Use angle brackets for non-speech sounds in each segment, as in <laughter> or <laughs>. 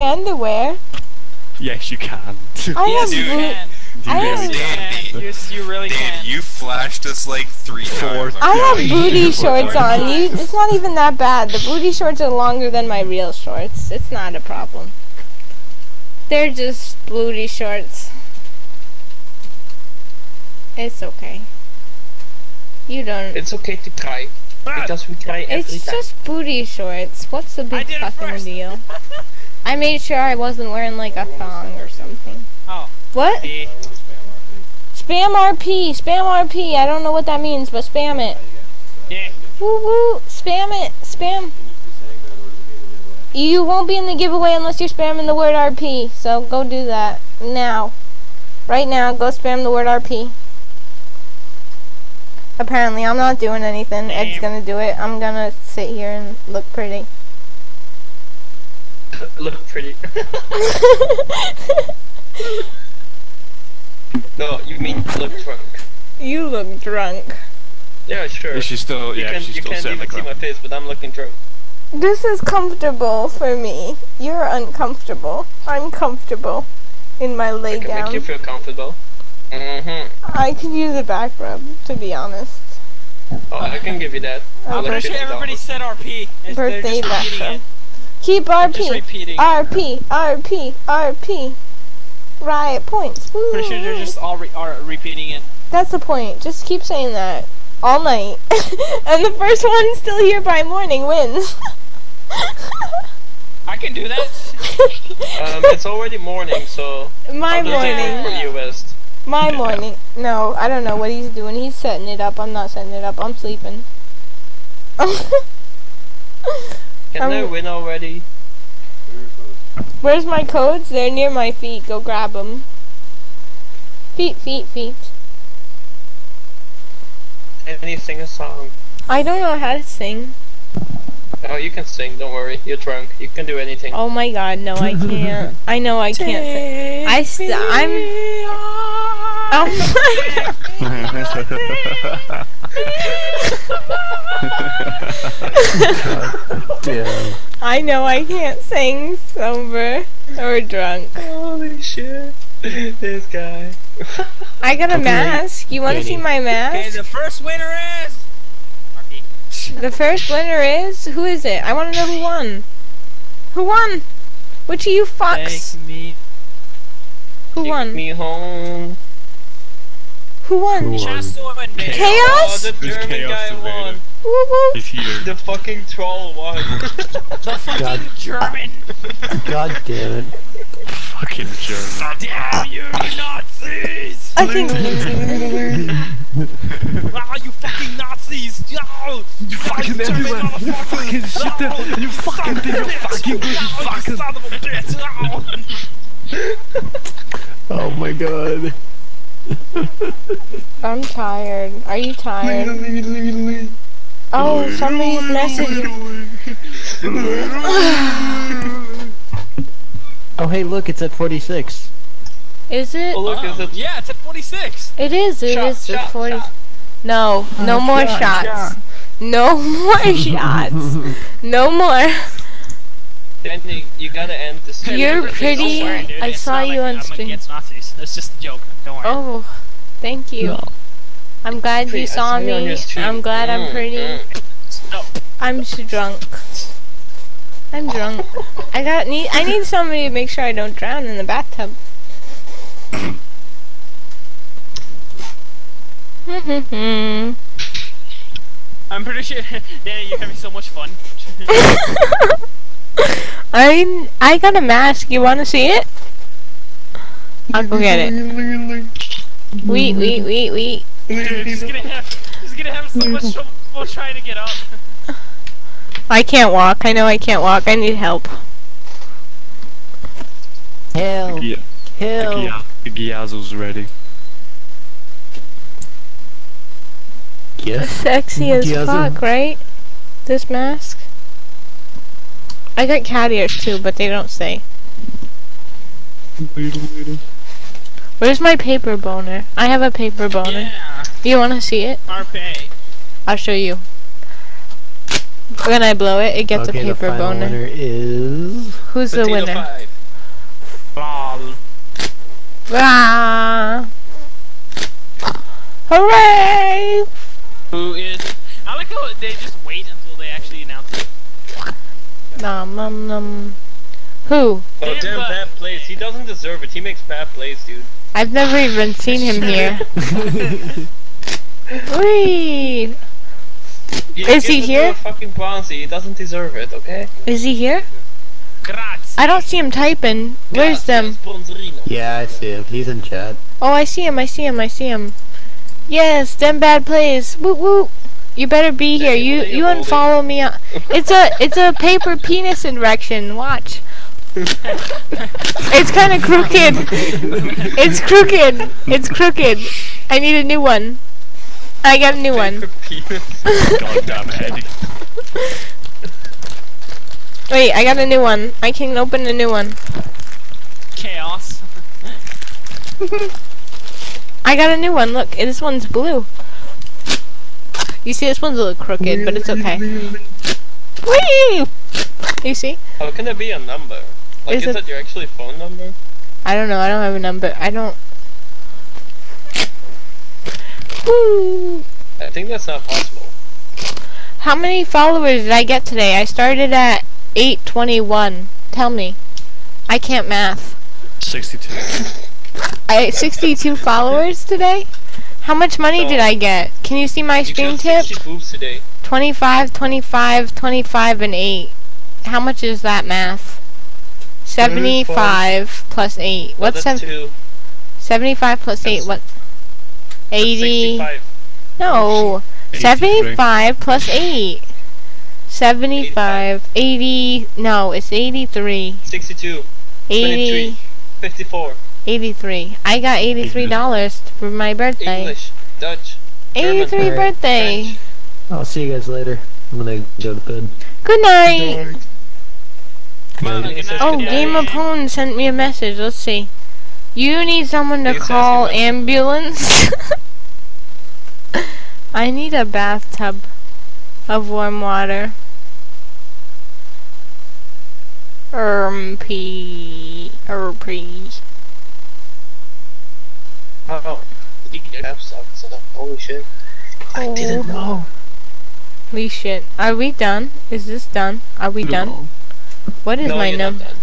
underwear. Yes, you can. I Yes, have you boot- can. I Yes, have- you can. Yes, you really Dan, can. you flashed us like three Four times. I have booty shorts on. You, it's not even that bad. The booty shorts are longer than my real shorts. It's not a problem. They're just booty shorts. It's okay. You don't. It's okay to cry because we cry every It's time. just booty shorts. What's the big did it fucking first. deal? <laughs> I made sure I wasn't wearing like a thong or something. Oh, What? Spam RP, spam RP. I don't know what that means, but spam it. yeah. Woo woo, spam it, spam. You won't be in the giveaway unless you're spamming the word RP. So go do that now. Right now, go spam the word RP. Apparently, I'm not doing anything. Ed's gonna do it. I'm gonna sit here and look pretty. Look pretty. <laughs> no, you mean look drunk. you look drunk. Yeah, sure. She's still, you yeah, can, she's you still can't even see my face, but I'm looking drunk. This is comfortable for me. You're uncomfortable. I'm comfortable in my lay I can make you feel comfortable. Mm-hmm. I could use a back rub, to be honest. Oh, I can give you that. Oh, I'm like pretty sure $50. everybody said RP. Birthday just repeating bathroom. it. Keep They're just RP. repeating. RP, RP, RP. Riot points. Woo, Pretty sure they're just all re- are repeating it. That's the point. Just keep saying that all night. <laughs> and the first one still here by morning wins. I can do that. <laughs> Um, it's already morning, so My I'm just waiting morning. for you, West. My morning. No, I don't know what he's doing. He's setting it up. I'm not setting it up. I'm sleeping. <laughs> Can I'm- I win already? Where's my codes? They're near my feet. Go grab them. Feet, feet, feet. Any sing a song? I don't know how to sing. Oh, you can sing. Don't worry. You're drunk. You can do anything. Oh my god, no, I can't. <laughs> I know I can't sing. I st- I'm. Oh my <laughs> <laughs> Damn. I know I can't sing sober or drunk. Holy shit. this guy. I got a Okay. mask. You want to see Danii. my Okay, mask? the first winner is RP. The first winner is who is it? I want to know who won. Who won? Which of you fucks? Take me. Who Take won? me home. Who won? Who won? Just so it made- Chaos? Oh, the German Chaos guy won. Woo woo. He's here. The fucking troll won. The fucking God. German. God damn it. Fucking German. Damn you, Nazis! I think Ah, <laughs> you fucking Nazis! Yo! You fucking German everywhere. You fucking shit there. Yo, You fucking son think of a you're fucking good, you fucking- son of a bitch! <laughs> Oh my god. <laughs> I'm tired. Are you tired? Oh, somebody's messaging. <sighs> Oh hey look, it's at 46. Is it? Oh, look, is Oh, it? yeah, it's at 46. It is. It Shot, is the shot, 40. shot. No, oh, no more shot, shots. No more <laughs> shots. No more. Danii, you gotta end this. You're pretty. over. dude. I It's saw you like on I'm stream. against Nazis. It's just a joke. Don't worry. Oh, thank you. No. I'm glad Pretty, you saw you on your me. I'm glad I'm Mm, pretty. mm. No. I'm s- drunk. I'm drunk. I got need. I need somebody to make sure I don't drown in the bathtub. <laughs> I'm pretty sure, <laughs> Danii, you're having so much fun. <laughs> I I got a mask. You want to see it? I'll go get it. Wait, wait, wait, wait. Dude, he's gonna have, he's gonna have so much trouble <laughs> trying to get up. I can't walk. I know I can't walk. I need help. Hell. Yeah. Hell. The Gyazo's ready. Yes. Sexy as Giazo. fuck, right? This mask. I got cat ears too, but they don't say. Where's my paper boner? I have a paper boner. Yeah, You wanna see it? RP. I'll show you. When I blow it, it gets okay, a the paper final boner. winner is Who's the winner? five. Ah. Hooray! Who is? I like how they just wait until they actually announce it. Nom nom nom. Who? Oh, Damn, damn bad plays. He doesn't deserve it. He makes bad plays, dude. I've never even seen him <laughs> here. <laughs> <laughs> Wait, You Is he here? a fucking Bronzy. He doesn't deserve it, okay? is he here? Grazie. I don't see him typing. Where's them? Gracias, Yeah, I see him. He's in chat. Oh, I see him. I see him. I see him. Yes, them bad plays. Woo woo. You better be here. You you unfollow me. On. It's a it's a paper <laughs> penis erection. Watch. It's kind of crooked. <laughs> It's crooked. It's crooked. I need a new one. I got a new one. Paper penis. <laughs> Wait, I got a new one. I can open a new one. Chaos. <laughs> I got a new one. Look, this one's blue. You see, this one's a little crooked, but it's okay. Whee! You see? How can it be a number? Like, Is is, it- that your actually phone number? I don't know. I don't have a number. I don't. Woo! I think that's not possible. How many followers did I get today? I started at 821. Tell me. I can't math. 62. I 62 <laughs> followers today? How much money did I get? Can you see my You stream killed tip? boobs today. 25, 25, 25, and 8. How much is that math? 75 plus 8. Well, What's that's sev- two. 75 plus 8? That's- What? That's 80. 65. No. 83. 75 plus 8. 75. 80. No, it's 83. 62. 80. 54. 83. I got $83 for my birthday. English. Dutch. 83 German, birthday. French. I'll see you guys later. I'm gonna go to bed. Good night. Come on, Good good night. night, Oh, Game of night. Pwn sent me a message. Let's see. You need someone to call ambulance. <laughs> I need a bathtub of warm water. Erm pee. Er pee. Oh. That sucks. Holy shit. I didn't know. Holy shit. Are we done? Is this done? Are we done? What is no, my you're num? not done.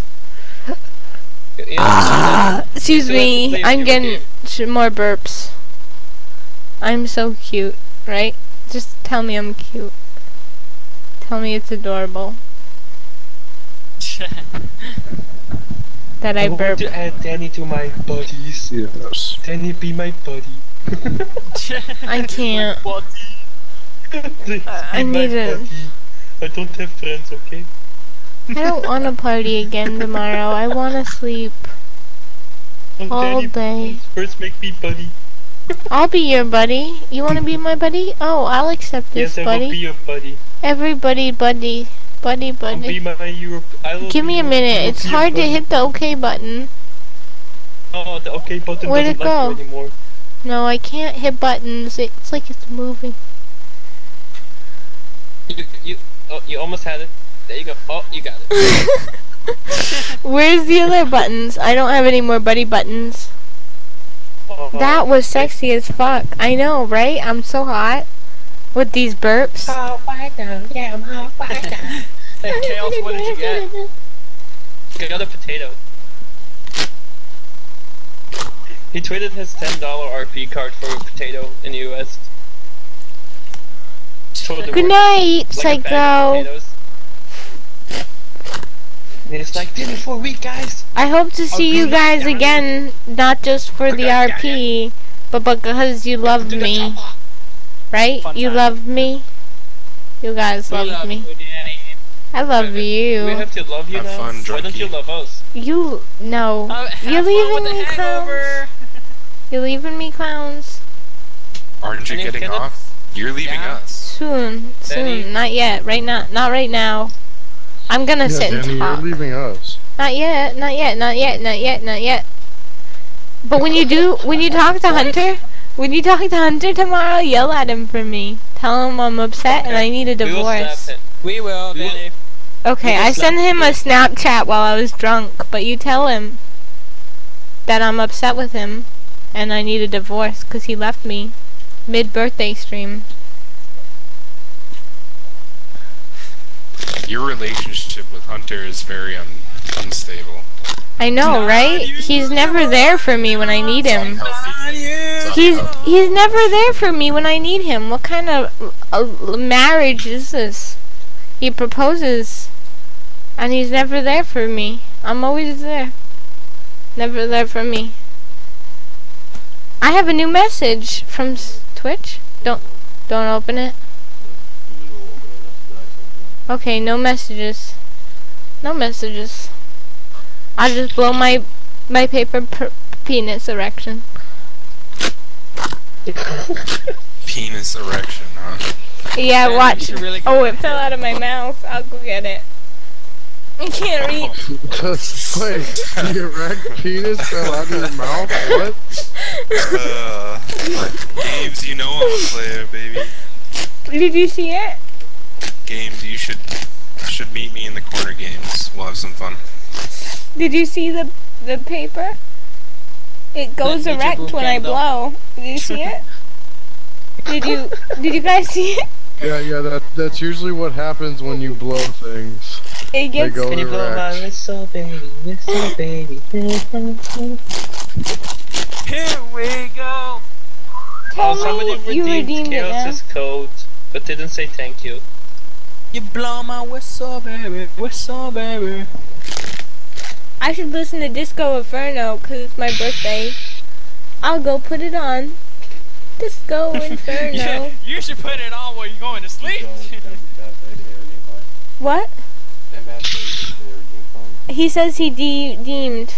You- you Ah, excuse still have to me. play a I'm getting more burps. I'm so cute, right? Just tell me I'm cute. Tell me it's adorable <laughs> that I I want burp. to add Danii to my buddies. Yes. Danii be my buddy. <laughs> I can't. <laughs> Please I be my need a- buddy. I don't have friends, okay? I don't <laughs> want to party again tomorrow. I want to sleep Oh, all Danii, day. First make me buddy. I'll be your buddy. You want to be my buddy? Oh, I'll accept this, yes, I will be your buddy. Everybody, buddy. Buddy, I'll buddy. be my Europe. I will Give me a minute. It's European hard to hit the OK button. Oh, the OK button Where'd doesn't it go? you anymore. No, I can't hit buttons. It's like it's moving. You, you, oh, you almost had it. There you go. Oh, you got it. <laughs> Where's the other buttons? I don't have any more buddy buttons. Oh, That was sexy as fuck. I know, right? I'm so hot with these burps. Oh, my God. Yeah, I'm hot. My <laughs> hey, Chaos, what did you get? Got a potato. He tweeted his $10 RP card for a potato in the US. Totally Good worth it. night, Like a psycho. Potatoes. And it's like dinner for a week, guys. I hope to see you guys night, again, not just for the Okay, yeah, RP, but because you love me, right? Fun You time. love me. You guys love love me. you, I love you. We have to love you Have now. fun, Why don't you love us? You no. Uh, You're leaving me, hangover. <laughs> You're leaving me, clowns. Aren't you getting off? You're leaving Yeah. us. Soon, soon. Not yet. Right now. Not right now. I'm gonna sit and talk. leaving us. Not yet. Not yet. Not yet. Not yet. Not yet. But when you do, when you talk to Hunter, when you talk to Hunter tomorrow, yell at him for me. Tell him I'm upset and I need a We will slap divorce. We will, We will- Danii. Okay, We will I sent him a. Snapchat while I was drunk, but you tell him. that I'm upset with him and I need a divorce because he left me mid birthday stream. Your relationship with Hunter is very un- unstable. I know, right? He's never there for me when I need him. He's he's never there for me when I need him. What kind of uh, marriage is this? He proposes, and he's never there for me. I'm always there. Never there for me. I have a new message from s- Twitch. Don't don't open it. Okay, no messages. No messages. I'll just blow my my paper per penis erection. Penis erection, huh? Yeah, Yeah, watch. you should really Oh, go it fell out of my mouth. I'll go get it. I can't reach. <laughs> Just wait, the erect penis fell out of your mouth? What? Uh, games, you know I'm a player, baby. Did you see it? Games, you should should meet me in the corner games. We'll have some fun. Did you see the the paper? It goes Ninja erect Boot when I blow. Did you see it? Did you <laughs> did you guys see it? Yeah, yeah, that that's usually what happens when you blow things. It They gets go Can you blow my whistle, baby? Whistle, baby. Here we go. Tell Oh, somebody me you redeemed redeemed it now. Code, but didn't say thank you. You blow my whistle, baby. Whistle, baby. I should listen to Disco Inferno because it's my birthday. I'll go put it on. Disco <laughs> Inferno. Yeah, you should put it on while you're going to sleep. What? He says he de- deemed.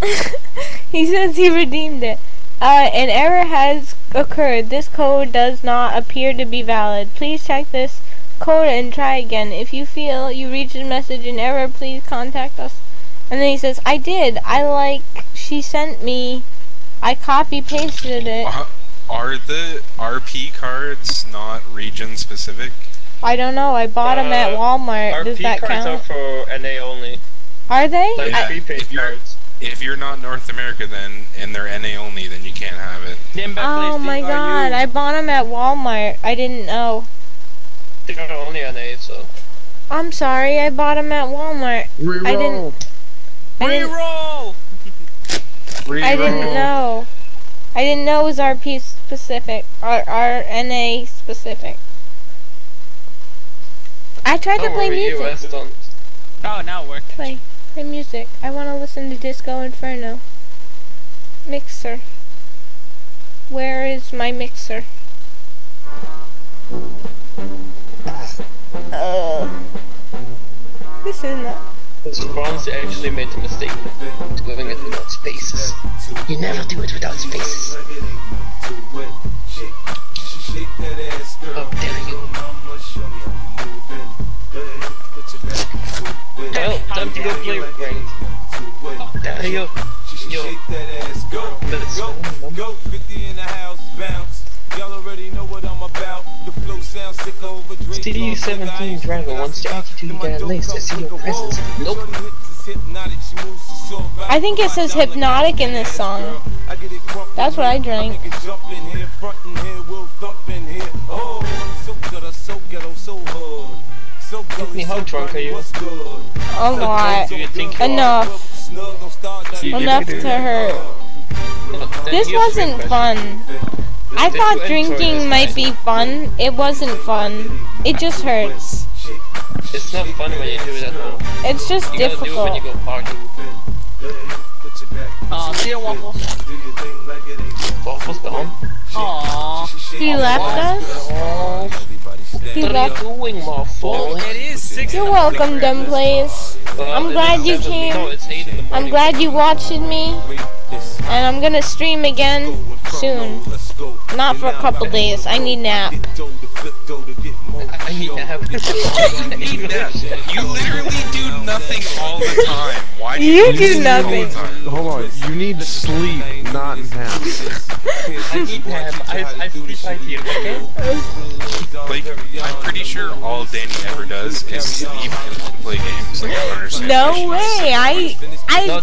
<laughs> he says he redeemed it. Uh, an error has occurred. This code does not appear to be valid. Please check this code and try again. If you feel you reached a message in error, please contact us. And then he says, I did. I like, she sent me. I copy pasted it. Uh, are the RP cards not region specific? I don't know. I bought them at Uh, Walmart. Does RP that cards are count? for NA only. Are they? Like Yeah, prepaid if you're- cards. If you're not North America, then and they're NA only, then you can't have it. Oh my god. I bought them at Walmart. I didn't know. They're only NA, so. I'm sorry, I bought them at Walmart. I didn't- Reroll. I <laughs> didn't, Reroll. I didn't know. I didn't know it was RP specific. Or RNA specific. I tried to Don't play worry, music. US don't. Oh, now it worked. Play. Play music. I want to listen to Disco Inferno. Mixer. Where is my mixer? This is not. Because Bronze actually made the mistake of doing it without spaces. You never do it without spaces. How dare you? Well, time to go play with Rain. How dare you? Yo, let's go. Go 50 in the house, bounce. The flow sounds sick over drink. Stevie 17 Driver wants to ask you to get list. I see your presence. Nope. I think it says Hpnotiq in this song. That's what I drank. Tiffany, how drunk are you? A lot. Do you think you are? Enough. Enough to hurt. This wasn't fun. Question. I thought drinking might be fun. It wasn't fun. It just hurts. It's not fun when you do it at home. It's just You gotta do it when you difficult. go party. Aw, see ya, Waffles. Waffles gone. Aww. He left us. He What are left. you doing, Waffles? It is 6 You're welcome, dumb plays. Well, I'm glad you seven- came. No, it's 8 in the morning. I'm glad you watched me. And I'm gonna stream again soon. Not for a couple days. I need nap. I need to <laughs> have Need that. You literally do nothing all the time. Why do You you, do this all the nothing. Hold on, you need sleep, not nap. I need to have. I, I sleep right here, okay? Like, I'm pretty sure all Danii ever does is sleep and play games. Like, I don't understand. No way. I I